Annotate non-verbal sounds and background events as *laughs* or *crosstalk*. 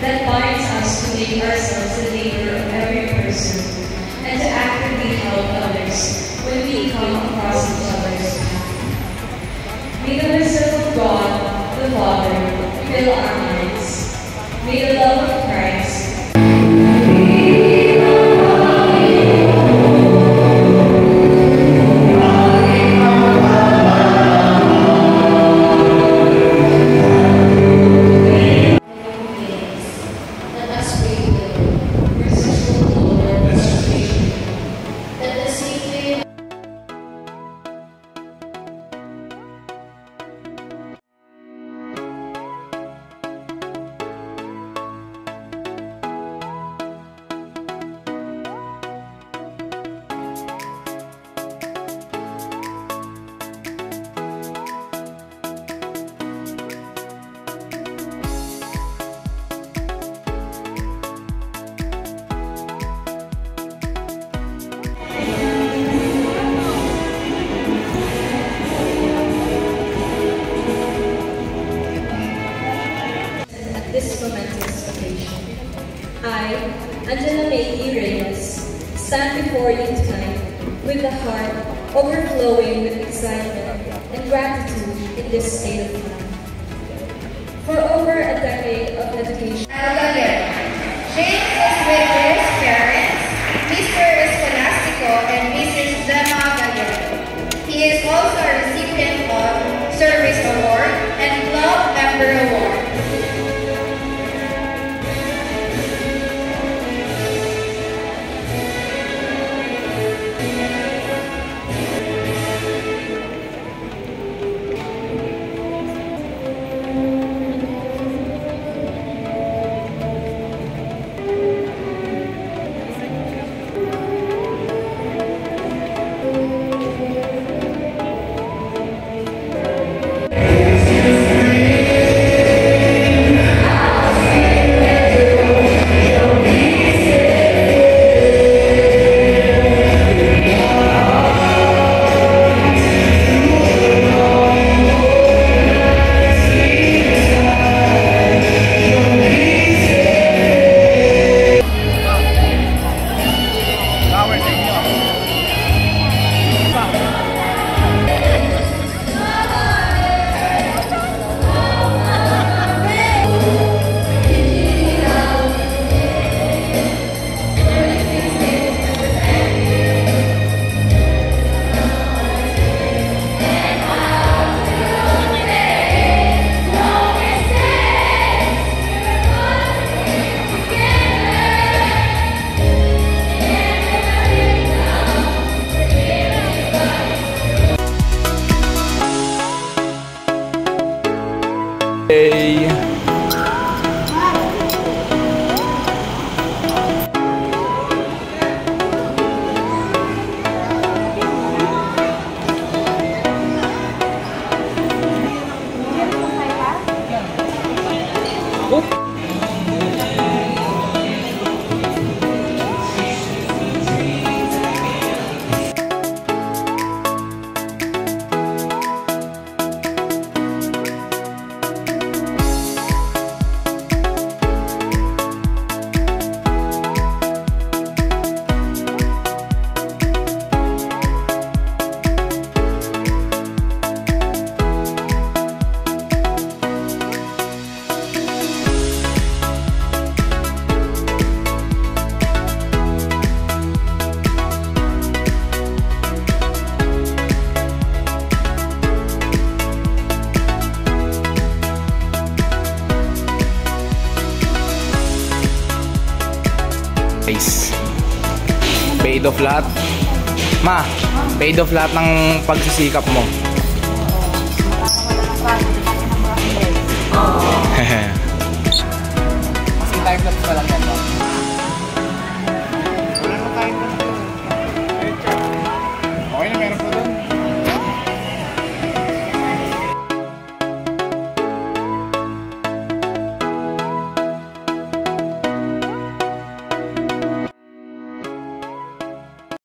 that binds us to make ourselves the neighbor of every person and to actively help others when we come across each other's path. May the wisdom of God, the Father, fill our minds. May the love of this momentous occasion. I, Angela May E. Reyes, stand before you tonight with the heart overflowing with excitement and gratitude in this state of mind. For over a decade of dedication, James is with his parents paid off lahat. Ma, paid off lahat ng pagsisikap mo. *laughs* *laughs* Mas time lapse pa lang yan.